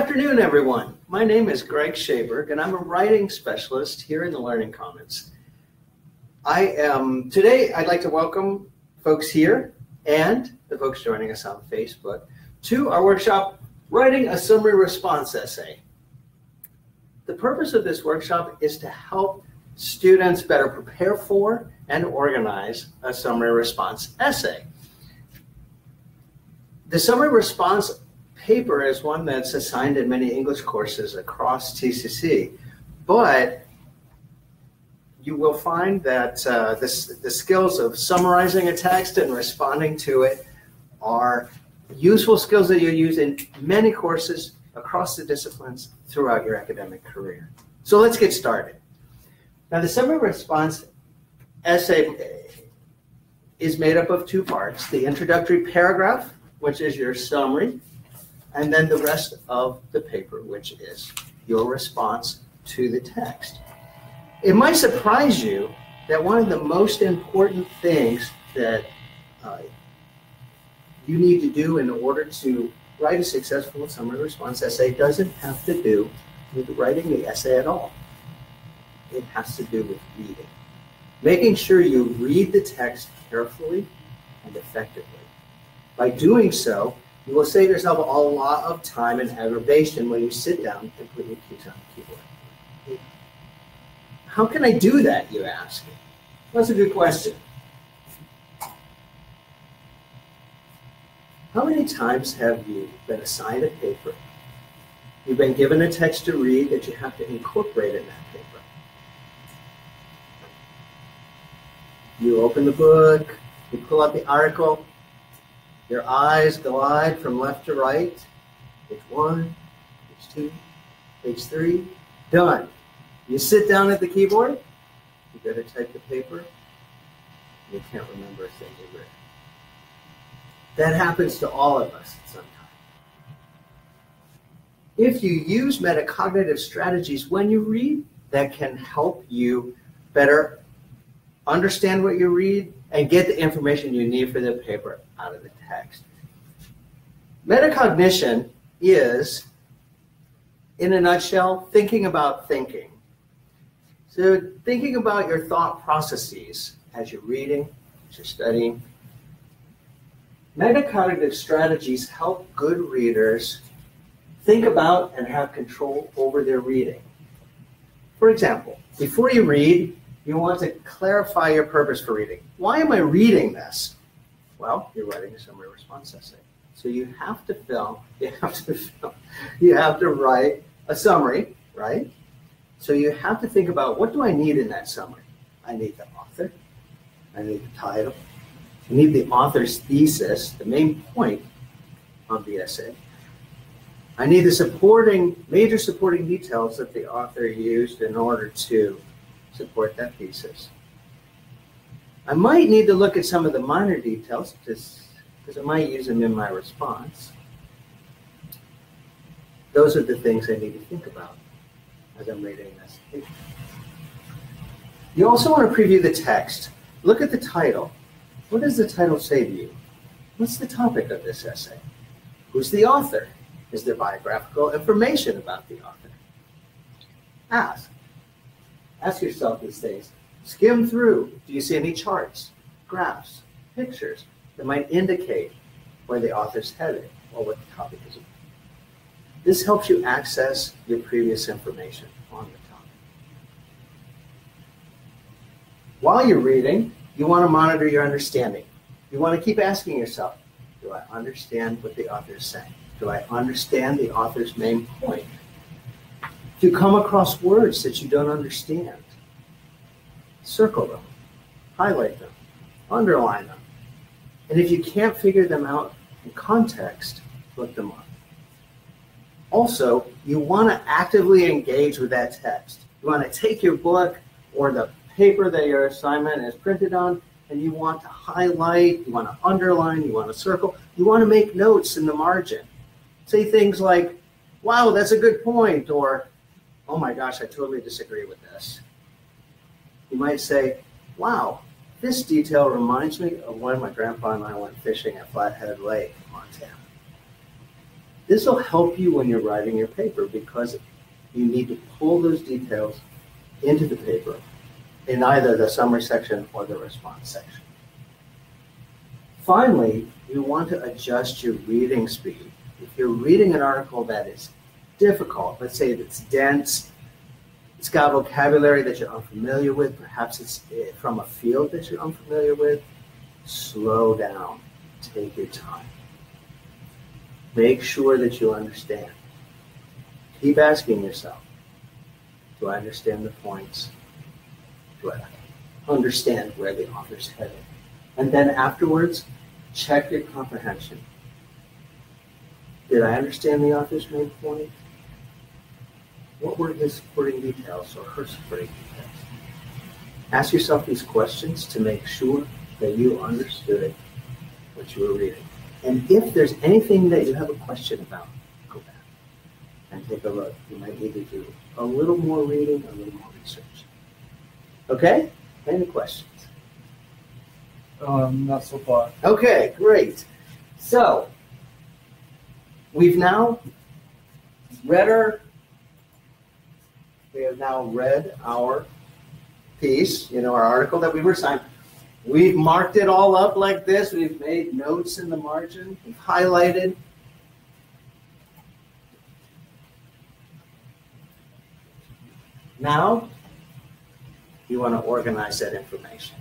afternoon, everyone. My name is Greg Schaberg, and I'm a writing specialist here in the Learning Commons. I am today. I'd like to welcome folks here and the folks joining us on Facebook to our workshop, Writing a Summary Response Essay. The purpose of this workshop is to help students better prepare for and organize a summary response essay. The summary response paper is one that's assigned in many English courses across TCC, but you will find that uh, this, the skills of summarizing a text and responding to it are useful skills that you use in many courses across the disciplines throughout your academic career. So let's get started. Now, the summary response essay is made up of two parts the introductory paragraph, which is your summary, and then the rest of the paper, which is your response to the text. It might surprise you that one of the most important things that uh, you need to do in order to write a successful summary response essay doesn't have to do with writing the essay at all. It has to do with reading. Making sure you read the text carefully and effectively. By doing so, you will save yourself a lot of time and aggravation when you sit down and put your keys on the keyboard. How can I do that, you ask? That's a good question. How many times have you been assigned a paper? You've been given a text to read that you have to incorporate in that paper. You open the book, you pull out the article, your eyes glide from left to right. Page one, page two, page three, done. You sit down at the keyboard, you go to type the paper, you can't remember a thing you read. That happens to all of us at some time. If you use metacognitive strategies when you read, that can help you better understand what you read and get the information you need for the paper out of the text. Metacognition is, in a nutshell, thinking about thinking. So, thinking about your thought processes as you're reading, as you're studying. Metacognitive strategies help good readers think about and have control over their reading. For example, before you read, you want to clarify your purpose for reading. Why am I reading this? Well, you're writing a summary response essay. So you have to fill, you have to fill, you have to write a summary, right? So you have to think about what do I need in that summary? I need the author, I need the title, I need the author's thesis, the main point of the essay. I need the supporting, major supporting details that the author used in order to support that thesis. I might need to look at some of the minor details because I might use them in my response. Those are the things I need to think about as I'm reading this. You also want to preview the text. Look at the title. What does the title say to you? What's the topic of this essay? Who's the author? Is there biographical information about the author? Ask. Ask yourself these things. Skim through. Do you see any charts, graphs, pictures that might indicate where the author's headed or what the topic is about? This helps you access your previous information on the topic. While you're reading, you want to monitor your understanding. You want to keep asking yourself, do I understand what the author is saying? Do I understand the author's main point? If you come across words that you don't understand, circle them, highlight them, underline them. And if you can't figure them out in context, look them up. Also, you want to actively engage with that text. You want to take your book or the paper that your assignment is printed on, and you want to highlight, you want to underline, you want to circle, you want to make notes in the margin. Say things like, wow, that's a good point, or oh my gosh, I totally disagree with this. You might say, wow, this detail reminds me of when my grandpa and I went fishing at Flathead Lake, Montana. This will help you when you're writing your paper because you need to pull those details into the paper in either the summary section or the response section. Finally, you want to adjust your reading speed. If you're reading an article that is difficult, let's say it's dense, it's got vocabulary that you're unfamiliar with, perhaps it's eh, from a field that you're unfamiliar with, slow down, take your time. Make sure that you understand. Keep asking yourself, do I understand the points? Do I understand where the author's headed? And then afterwards, check your comprehension. Did I understand the author's main point? What were his supporting details or her supporting details? Ask yourself these questions to make sure that you understood what you were reading. And if there's anything that you have a question about, go back and take a look. You might need to do a little more reading, a little more research. Okay? Any questions? Um, not so far. Okay, great. So, we've now read our, we have now read our piece, you know, our article that we were assigned. We've marked it all up like this. We've made notes in the margin. We've highlighted. Now, you want to organize that information.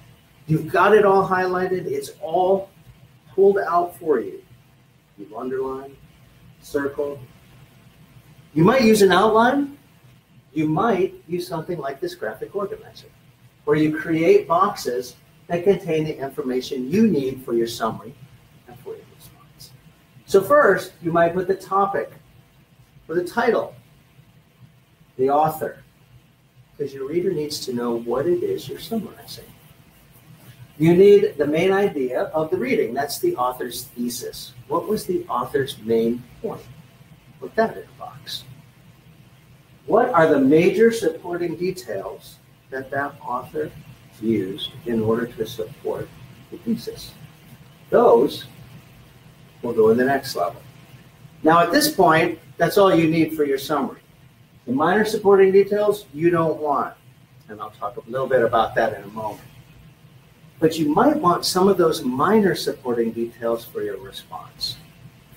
You've got it all highlighted. It's all pulled out for you. You've underlined, circled. You might use an outline. You might use something like this graphic organizer, where you create boxes that contain the information you need for your summary and for your response. So first, you might put the topic or the title, the author, because your reader needs to know what it is you're summarizing. You need the main idea of the reading. That's the author's thesis. What was the author's main point? Put that in a box. What are the major supporting details that that author used in order to support the thesis? Those will go in the next level. Now, at this point, that's all you need for your summary. The minor supporting details you don't want, and I'll talk a little bit about that in a moment. But you might want some of those minor supporting details for your response.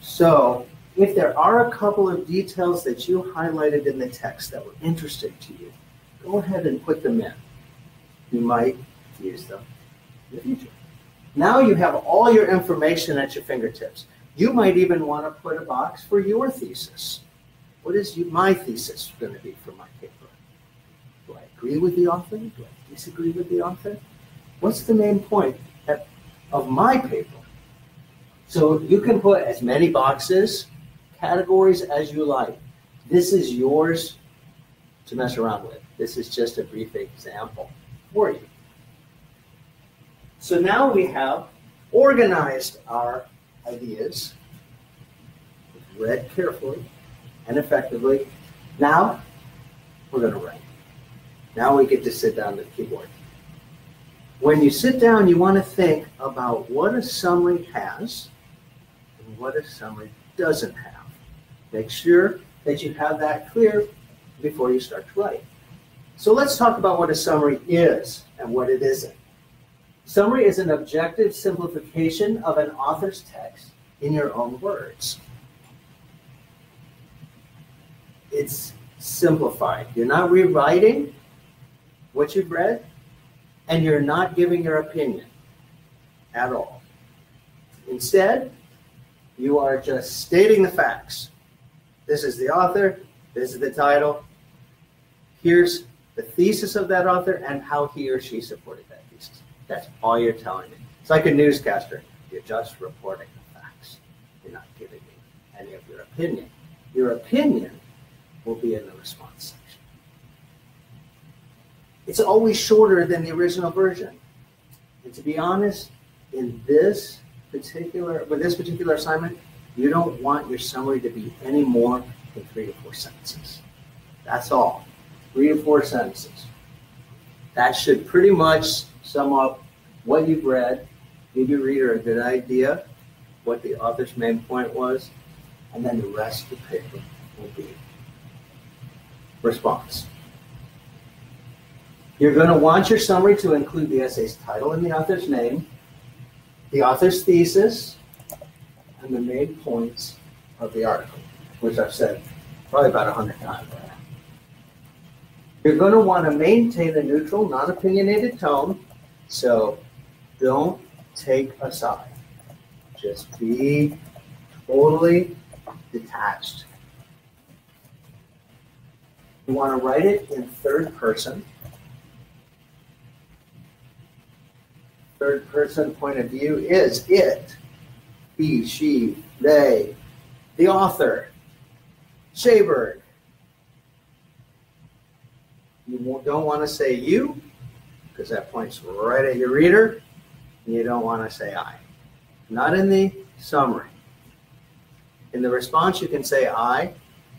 So, if there are a couple of details that you highlighted in the text that were interesting to you, go ahead and put them in. You might use them in the future. Now you have all your information at your fingertips. You might even want to put a box for your thesis. What is you, my thesis going to be for my paper? Do I agree with the author? Do I disagree with the author? What's the main point of my paper? So you can put as many boxes, categories as you like. This is yours to mess around with. This is just a brief example for you. So now we have organized our ideas, read carefully, and effectively. Now, we're going to write. Now we get to sit down at the keyboard. When you sit down, you want to think about what a summary has and what a summary doesn't have. Make sure that you have that clear before you start to write. So let's talk about what a summary is and what it isn't. Summary is an objective simplification of an author's text in your own words it's simplified. You're not rewriting what you've read, and you're not giving your opinion at all. Instead, you are just stating the facts. This is the author, this is the title, here's the thesis of that author, and how he or she supported that thesis. That's all you're telling me. It's like a newscaster. You're just reporting the facts. You're not giving me any of your opinion. Your opinion will be in the response section. It's always shorter than the original version. And to be honest, in this particular, with this particular assignment, you don't want your summary to be any more than three to four sentences. That's all. Three to four sentences. That should pretty much sum up what you've read, give your reader a good idea what the author's main point was, and then the rest of the paper will be response. You're going to want your summary to include the essay's title and the author's name, the author's thesis, and the main points of the article, which I've said probably about 100 times. You're going to want to maintain a neutral, non opinionated tone, so don't take a side. Just be totally detached. You want to write it in third person. Third person point of view is it, he, she, they, the author, Shaberg. You don't want to say you, because that points right at your reader. You don't want to say I. Not in the summary. In the response, you can say I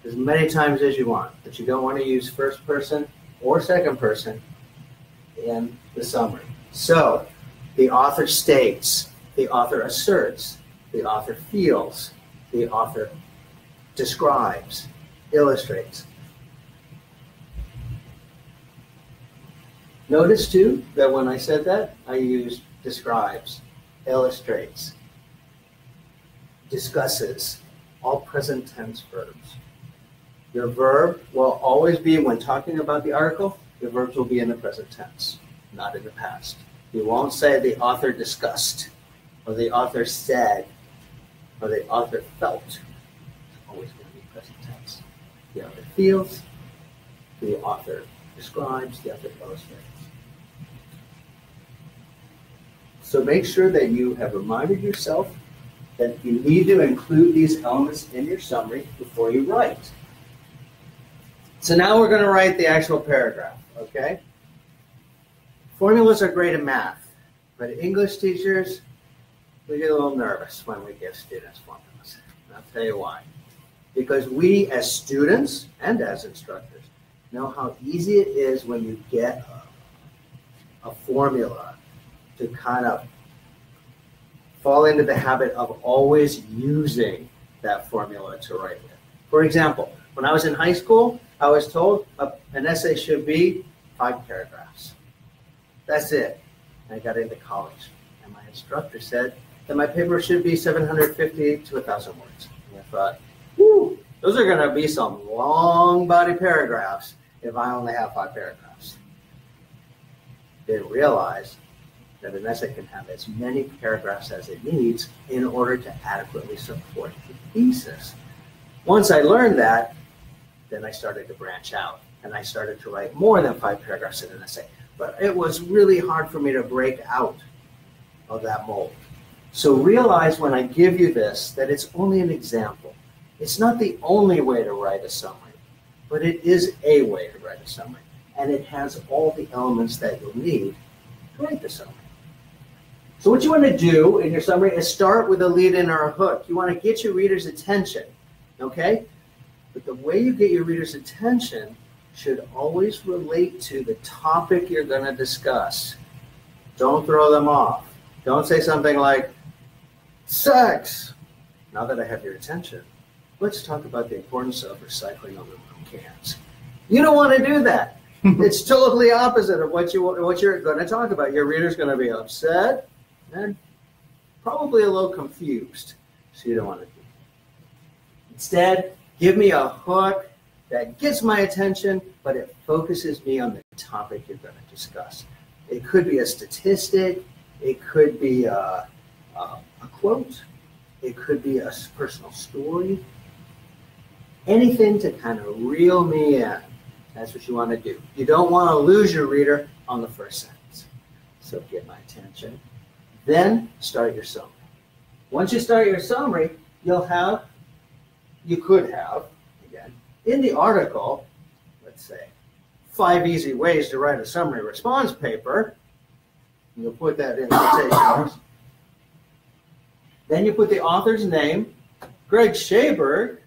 as many times as you want, but you don't want to use first person or second person in the summary. So the author states, the author asserts, the author feels, the author describes, illustrates. Notice too that when I said that, I used describes, illustrates, discusses, all present tense verbs. Your verb will always be, when talking about the article, your verbs will be in the present tense, not in the past. You won't say the author discussed, or the author said, or the author felt. It's always going to be present tense. The author feels, the author describes, the author illustrates. So make sure that you have reminded yourself that you need to include these elements in your summary before you write. So now we're going to write the actual paragraph, okay? Formulas are great in math, but English teachers, we get a little nervous when we give students formulas. And I'll tell you why. Because we, as students and as instructors, know how easy it is when you get a, a formula to kind of fall into the habit of always using that formula to write with. For example, when I was in high school, I was told a, an essay should be five paragraphs. That's it. And I got into college, and my instructor said that my paper should be 750 to 1,000 words. And I thought, whoo, those are going to be some long body paragraphs if I only have five paragraphs. Didn't realize that an essay can have as many paragraphs as it needs in order to adequately support the thesis. Once I learned that, then I started to branch out and I started to write more than five paragraphs in an essay. But it was really hard for me to break out of that mold. So realize when I give you this that it's only an example. It's not the only way to write a summary, but it is a way to write a summary. And it has all the elements that you'll need to write the summary. So what you want to do in your summary is start with a lead in or a hook. You want to get your reader's attention, okay? But the way you get your reader's attention should always relate to the topic you're going to discuss. Don't throw them off. Don't say something like, sex. Now that I have your attention, let's talk about the importance of recycling aluminum cans. You don't want to do that. it's totally opposite of what you what you're going to talk about. Your reader's going to be upset and probably a little confused. So you don't want to do that. Instead, give me a hook that gets my attention, but it focuses me on the topic you're going to discuss. It could be a statistic, it could be a, a, a quote, it could be a personal story, anything to kind of reel me in. That's what you want to do. You don't want to lose your reader on the first sentence. So get my attention. Then start your summary. Once you start your summary, you'll have, you could have, again, in the article, let's say, five easy ways to write a summary response paper. You'll put that in quotations. Then you put the author's name, Greg Shaberg.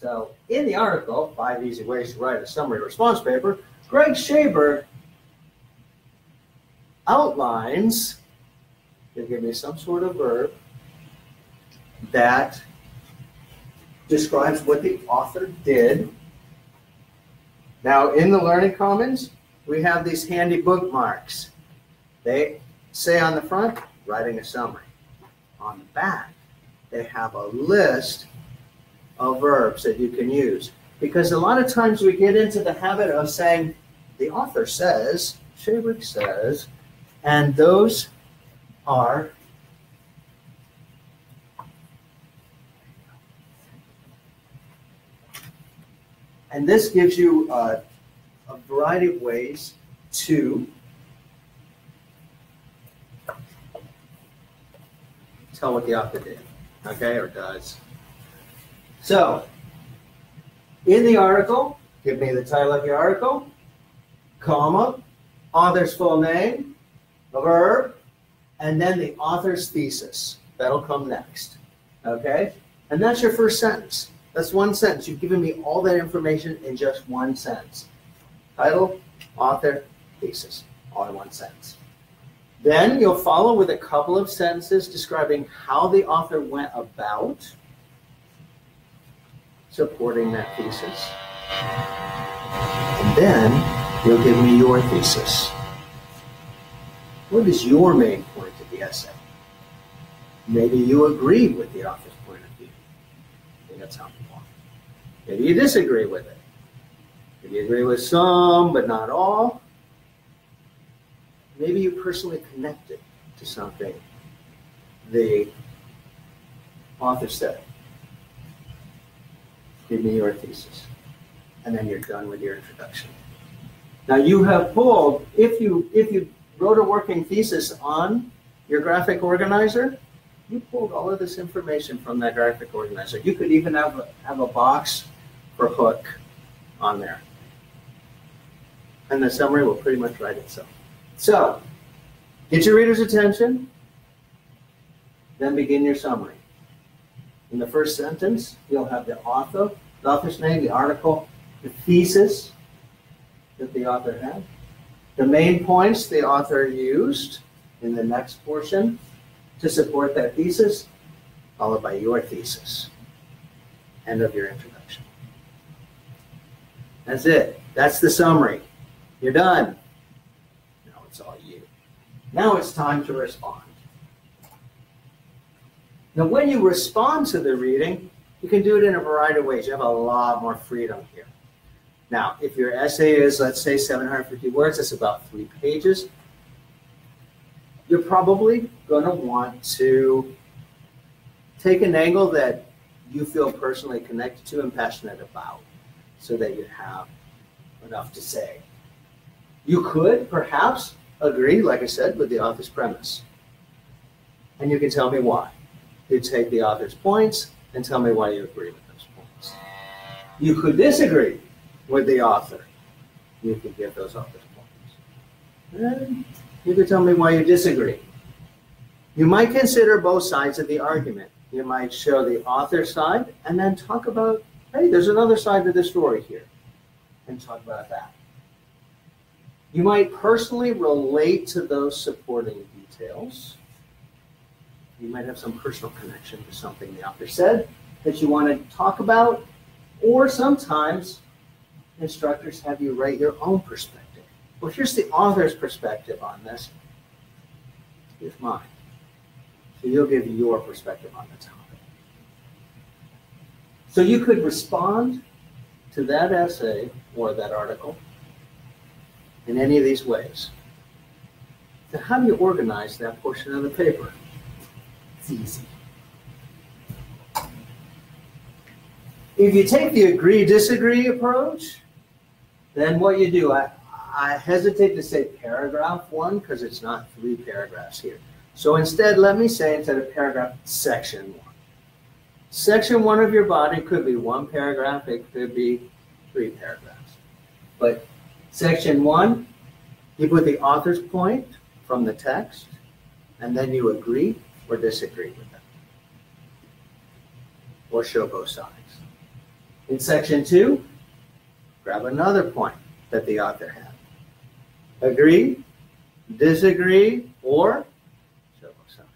So in the article, Five Easy Ways to Write a Summary Response Paper, Greg Shaberg outlines you give me some sort of verb that describes what the author did. Now, in the Learning Commons, we have these handy bookmarks. They say on the front, writing a summary. On the back, they have a list of verbs that you can use. Because a lot of times we get into the habit of saying, the author says, Shabrick says, and those are and this gives you uh, a variety of ways to tell what the author did, okay, or does. So, in the article, give me the title of the article, comma, author's full name, the verb, and then the author's thesis. That'll come next. Okay? And that's your first sentence. That's one sentence. You've given me all that information in just one sentence. Title, author, thesis, all in one sentence. Then you'll follow with a couple of sentences describing how the author went about supporting that thesis. And then you'll give me your thesis. What is your main point of the essay? Maybe you agree with the author's point of view. Think that's helpful. Maybe you disagree with it. Maybe you agree with some, but not all. Maybe you personally connected to something the author said. Give me your thesis. And then you're done with your introduction. Now you have pulled, if you if you wrote a working thesis on your graphic organizer, you pulled all of this information from that graphic organizer. You could even have a, have a box for hook on there. And the summary will pretty much write itself. So, get your reader's attention, then begin your summary. In the first sentence, you'll have the author, the author's name, the article, the thesis that the author had, the main points the author used in the next portion to support that thesis, followed by your thesis. End of your introduction. That's it. That's the summary. You're done. Now it's you. Now it's time to respond. Now, when you respond to the reading, you can do it in a variety of ways. You have a lot more freedom here. Now, if your essay is, let's say, 750 words, that's about three pages, you're probably going to want to take an angle that you feel personally connected to and passionate about so that you have enough to say. You could perhaps agree, like I said, with the author's premise. And you can tell me why. You take the author's points and tell me why you agree with those points. You could disagree with the author. You could give those author's points. And you could tell me why you disagree. You might consider both sides of the argument. You might show the author's side and then talk about, hey, there's another side to the story here, and talk about that. You might personally relate to those supporting details. You might have some personal connection to something the author said that you want to talk about, or sometimes instructors have you write your own perspective. Well, here's the author's perspective on this. Here's mine. So you'll give your perspective on the topic. So you could respond to that essay or that article in any of these ways. So how do you organize that portion of the paper? It's easy. If you take the agree disagree approach, then what you do, I, I hesitate to say paragraph one because it's not three paragraphs here. So instead, let me say instead of paragraph, section one. Section one of your body could be one paragraph, it could be three paragraphs. But section one, you put the author's point from the text, and then you agree or disagree with them, or show both sides. In section two, grab another point that the author had. Agree, disagree, or show both sides.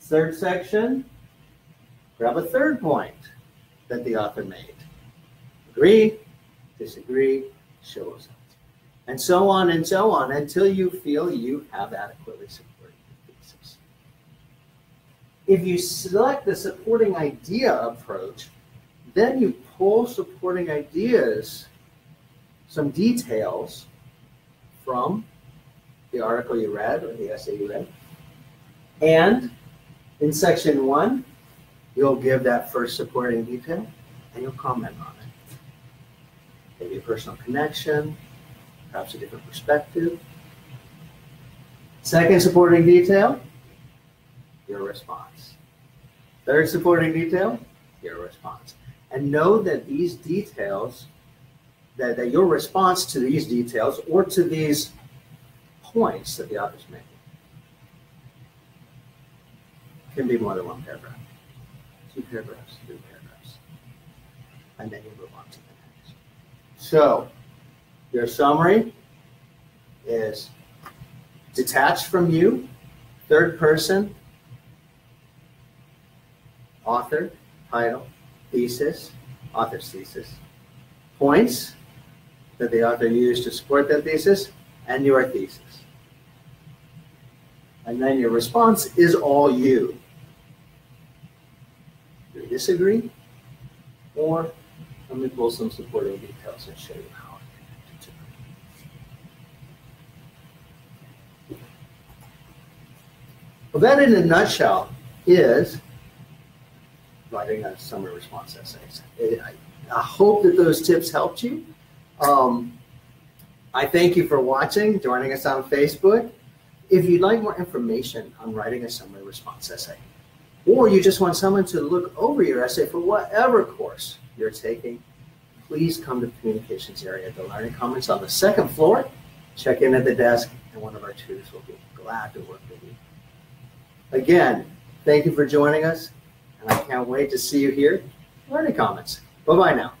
Third section, grab a third point that the author made. Agree, disagree, show us and so on and so on until you feel you have adequately supported your thesis. If you select the supporting idea approach, then you pull supporting ideas, some details from the article you read or the essay you read. And in section one, you'll give that first supporting detail and you'll comment on it. Maybe a personal connection, perhaps a different perspective. Second supporting detail, your response. Third supporting detail, your response. And know that these details, that, that your response to these details or to these points that the author's making can be more than one paragraph. Two paragraphs, three paragraphs. And then you move on to the. So your summary is detached from you, third person, author, title, thesis, author's thesis, points that the author used to support that thesis, and your thesis. And then your response is all you. Do you disagree? Or let me pull some supporting details and show you how. to do it. Well, that in a nutshell is writing a summary response essay. I, I hope that those tips helped you. Um, I thank you for watching, joining us on Facebook. If you'd like more information on writing a summary response essay, or you just want someone to look over your essay for whatever course you're taking, please come to the communications area at the Learning Commons on the second floor. Check in at the desk, and one of our tutors will be glad to work with you. Again, thank you for joining us, and I can't wait to see you here. Learning Commons. Bye bye now.